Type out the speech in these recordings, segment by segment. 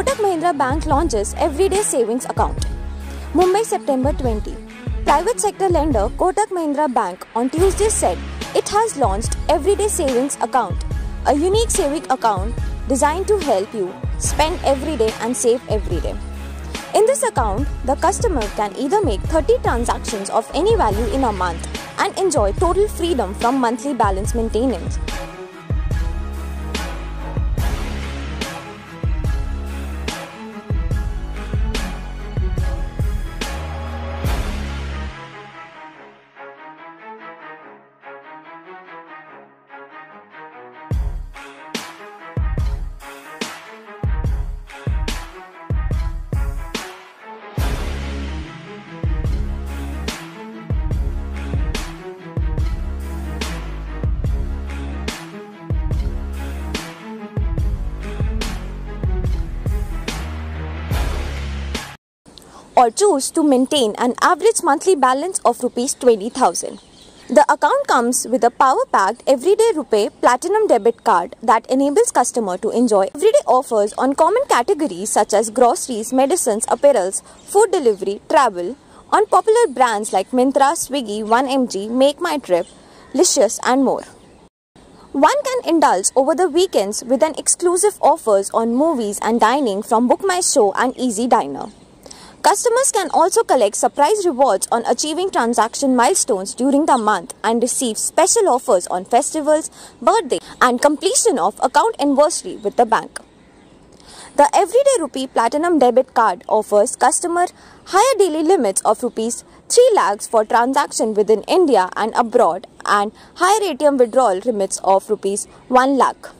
Mahindra Bank launches Everyday Savings Account. Mumbai, September 20. Private sector lender Kotak Mahindra Bank on Tuesday said it has launched Everyday Savings Account, a unique saving account designed to help you spend every day and save every day. In this account, the customer can either make 30 transactions of any value in a month and enjoy total freedom from monthly balance maintenance. Or choose to maintain an average monthly balance of rupees 20000 the account comes with a power-packed everyday RuPay Platinum debit card that enables customer to enjoy everyday offers on common categories such as groceries, medicines, apparels, food delivery, travel, on popular brands like Myntra, Swiggy, 1MG, Make My Trip, Licious and more. One can indulge over the weekends with an exclusive offers on movies and dining from Book My Show and EazyDiner. Customers can also collect surprise rewards on achieving transaction milestones during the month and receive special offers on festivals, birthday and completion of account anniversary with the bank. The Everyday RuPay Platinum Debit Card offers customer higher daily limits of rupees 3 lakhs for transaction within India and abroad and higher ATM withdrawal limits of rupees 1 lakh.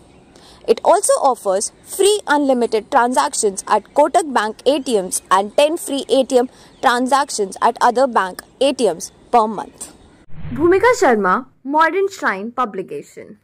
It also offers free unlimited transactions at Kotak Bank ATMs and 10 free ATM transactions at other bank ATMs per month. Bhumika Sharma, Modern Shrine Publication.